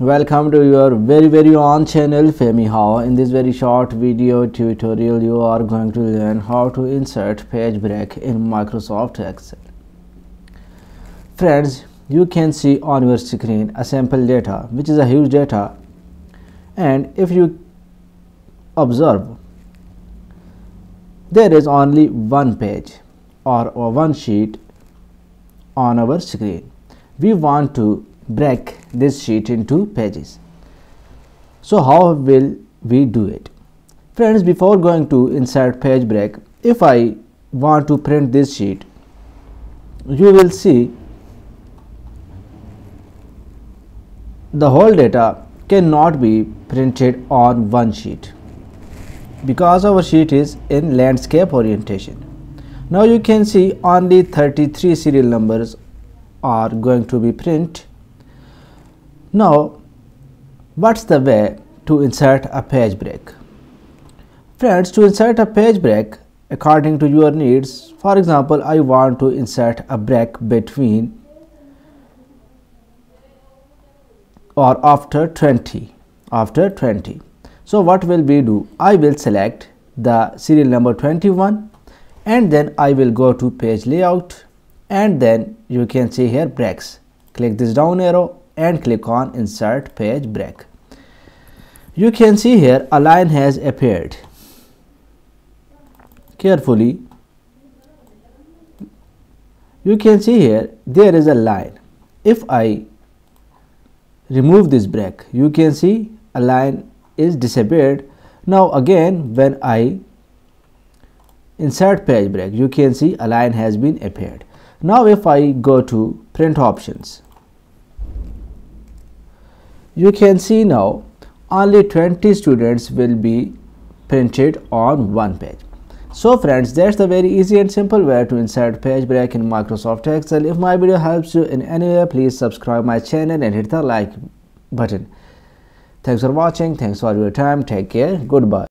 welcome to your very very own channel FamiHow in this very short video tutorial you are going to learn how to insert page break in Microsoft Excel. Friends you can see on your screen a sample data which is a huge data. And if you observe there is only one page or, or one sheet on our screen. We want to break this sheet into pages. So how will we do it? Friends, before going to insert page break, if I want to print this sheet, you will see the whole data cannot be printed on one sheet because our sheet is in landscape orientation. Now you can see only 33 serial numbers are going to be print now, what's the way to insert a page break? Friends, to insert a page break according to your needs, for example, I want to insert a break between or after 20 after 20 so what will we do? I will select the serial number 21 and then i will go to page layout and then you can see here breaks. Click this down arrow and click on insert page break. You can see here a line has appeared. Carefully, you can see here there is a line. If I remove this break, you can see a line is disappeared. Now again when I insert page break, you can see a line has been appeared. Now if I go to print options, you can see now only 20 students will be printed on one page. So friends, that's the very easy and simple way to insert page break in Microsoft Excel. If my video helps you in any way, please subscribe my channel and hit the like button. Thanks for watching. Thanks for your time. Take care. Goodbye.